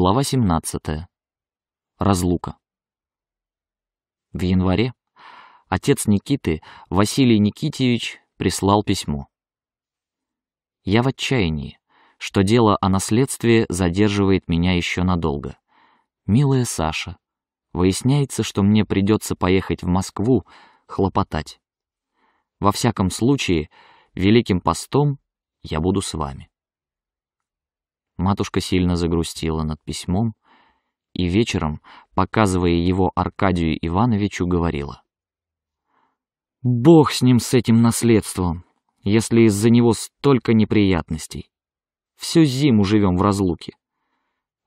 Глава 17. Разлука. В январе отец Никиты, Василий Никитьевич, прислал письмо. Я в отчаянии, что дело о наследстве задерживает меня еще надолго. Милая Саша, выясняется, что мне придется поехать в Москву хлопотать. Во всяком случае, великим постом я буду с вами. Матушка сильно загрустила над письмом и вечером, показывая его Аркадию Ивановичу, говорила: "Бог с ним с этим наследством, если из-за него столько неприятностей. Всю зиму живем в разлуке.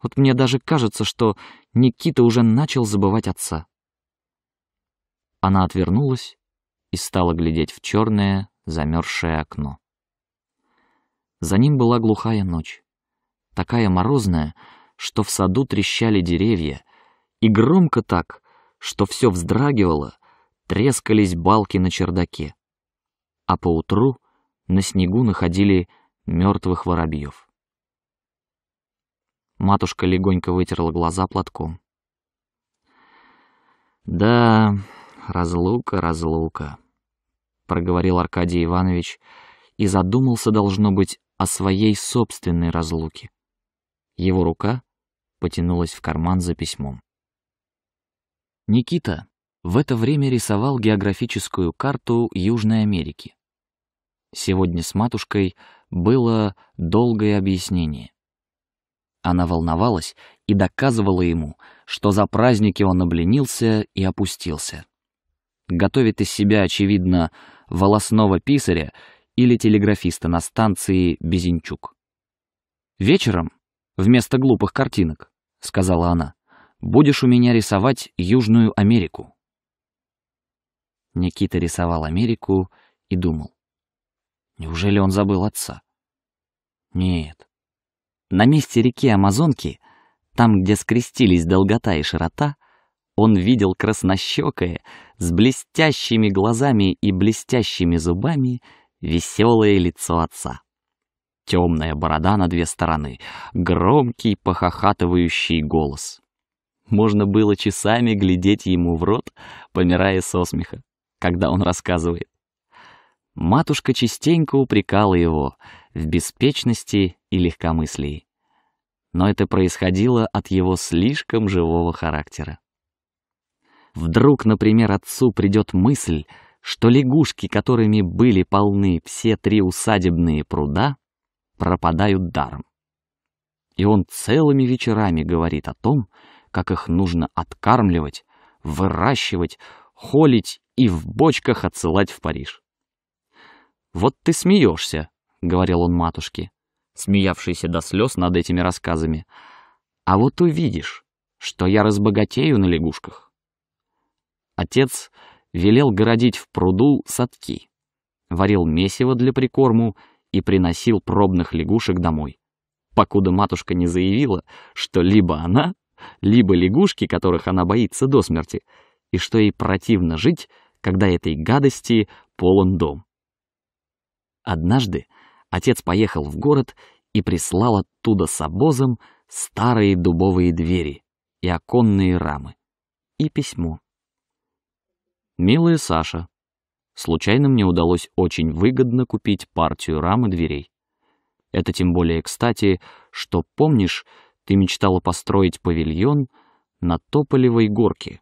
Вот мне даже кажется, что Никита уже начал забывать отца". Она отвернулась и стала глядеть в черное замерзшее окно. За ним была глухая ночь такая морозная, что в саду трещали деревья, и громко так, что все вздрагивало, трескались балки на чердаке, а по утру на снегу находили мертвых воробьев. Матушка легонько вытерла глаза платком. Да, разлука, разлука, проговорил Аркадий Иванович и задумался, должно быть, о своей собственной разлуке. Его рука потянулась в карман за письмом. Никита в это время рисовал географическую карту Южной Америки. Сегодня с матушкой было долгое объяснение. Она волновалась и доказывала ему, что за праздники он обленился и опустился. Готовит из себя, очевидно, волосного писаря или телеграфиста на станции Безенчук. Вечером вместо глупых картинок, сказала она. Будешь у меня рисовать Южную Америку. Никита рисовал Америку и думал: неужели он забыл отца? Нет. На месте реки Амазонки, там, где скрестились долгота и широта, он видел краснощекое, с блестящими глазами и блестящими зубами, веселое лицо отца темная борода на две стороны, громкий похохатывающий голос. Можно было часами глядеть ему в рот, помирая со смеха, когда он рассказывает. Матушка частенько упрекала его в беспечности и легкомыслии, но это происходило от его слишком живого характера. Вдруг, например, отцу придет мысль, что лягушки, которыми были полны все три усадебные пруда, пропадают даром. И он целыми вечерами говорит о том, как их нужно откармливать, выращивать, холить и в бочках отсылать в Париж. Вот ты смеешься, говорил он матушке, смеявшейся до слез над этими рассказами. А вот увидишь, что я разбогатею на лягушках. Отец велел городить в пруду садки, варил месиво для прикорму и приносил пробных лягушек домой, покуда матушка не заявила, что либо она, либо лягушки, которых она боится до смерти, и что ей противно жить, когда этой гадости полон дом. Однажды отец поехал в город и прислал оттуда с обозом старые дубовые двери и оконные рамы и письмо. Милая Саша, Случайно мне удалось очень выгодно купить партию рам и дверей. Это тем более кстати, что помнишь, ты мечтала построить павильон на Тополевой горке.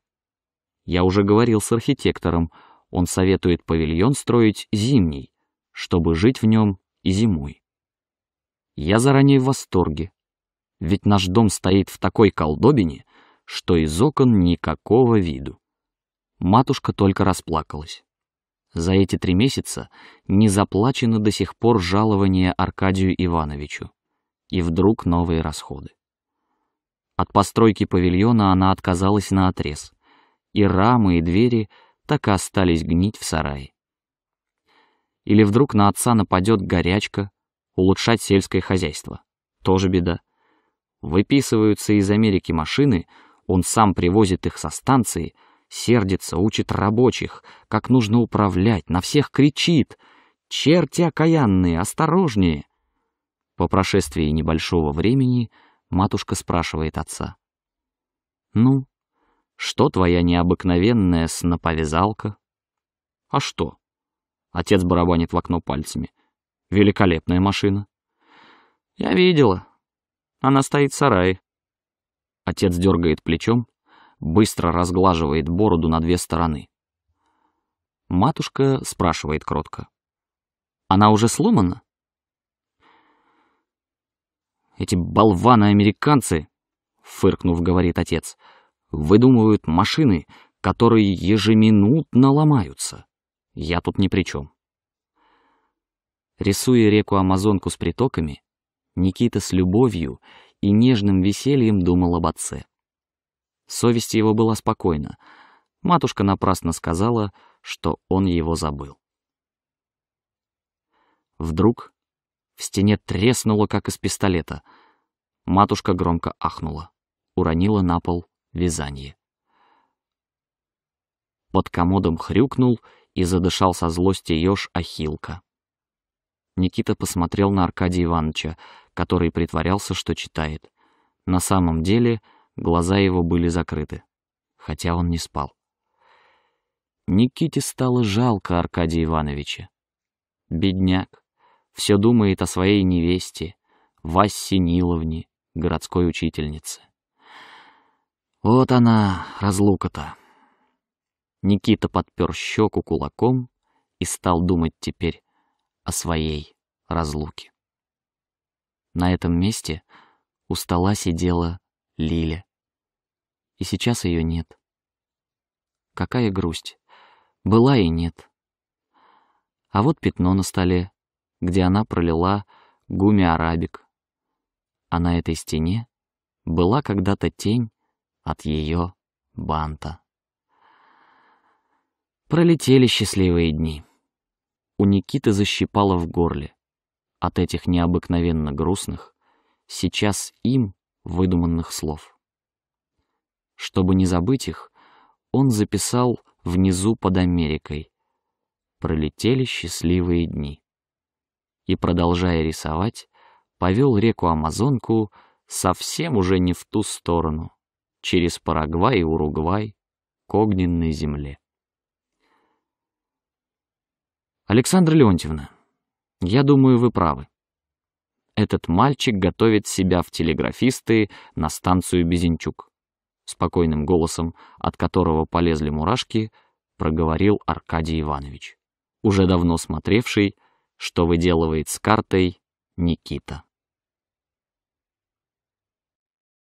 Я уже говорил с архитектором, он советует павильон строить зимний, чтобы жить в нем и зимой. Я заранее в восторге, ведь наш дом стоит в такой колдобине, что из окон никакого виду. Матушка только расплакалась. За эти три месяца не заплачено до сих пор жалование Аркадию Ивановичу, и вдруг новые расходы. От постройки павильона она отказалась на отрез, и рамы и двери так и остались гнить в сарае. Или вдруг на отца нападет горячка, улучшать сельское хозяйство, тоже беда. Выписываются из Америки машины, он сам привозит их со станции сердится, учит рабочих, как нужно управлять, на всех кричит: "Черти окаянные, осторожнее!" По прошествии небольшого времени Матушка спрашивает отца. «Ну, что твоя необыкновенная сноповязалка?» «А что?» Отец барабанит в окно пальцами. «Великолепная машина». «Я видела. Она стоит в сарае». Отец дергает плечом, быстро разглаживает бороду на две стороны. Матушка спрашивает кротко. «Она уже сломана?» «Эти болваны-американцы», — фыркнув, говорит отец, — «выдумывают машины, которые ежеминутно ломаются. Я тут ни при чем». Рисуя реку Амазонку с притоками, Никита с любовью и нежным весельем думал об отце. Совесть его была спокойна. Матушка напрасно сказала, что он его забыл. Вдруг в стене треснуло, как из пистолета. Матушка громко ахнула, уронила на пол вязание. Под комодом хрюкнул и задышал со злости еж Ахилка. Никита посмотрел на Аркадия Ивановича, который притворялся, что читает. На самом деле глаза его были закрыты, хотя он не спал. Никите стало жалко Аркадия Ивановича. Бедняк, все думает о своей невесте, Васе Ниловне, городской учительнице. Вот она, разлука-то. Никита подпер щеку кулаком и стал думать теперь о своей разлуке. На этом месте у стола сидела Лиля. И сейчас ее нет. Какая грусть. Была и нет. А вот пятно на столе, где она пролила гуми арабик. А на этой стене была когда-то тень от ее банта. Пролетели счастливые дни. У Никиты защипало в горле от этих необыкновенно грустных, сейчас им выдуманных слов. Чтобы не забыть их, он записал внизу под Америкой. Пролетели счастливые дни. И, продолжая рисовать, повел реку Амазонку совсем уже не в ту сторону, через Парагвай и Уругвай, к огненной земле. Александра Леонтьевна, я думаю, вы правы. Этот мальчик готовит себя в телеграфисты на станцию Безенчук. Спокойным голосом, от которого полезли мурашки, проговорил Аркадий Иванович, уже давно смотревший, что выделывает с картой Никита.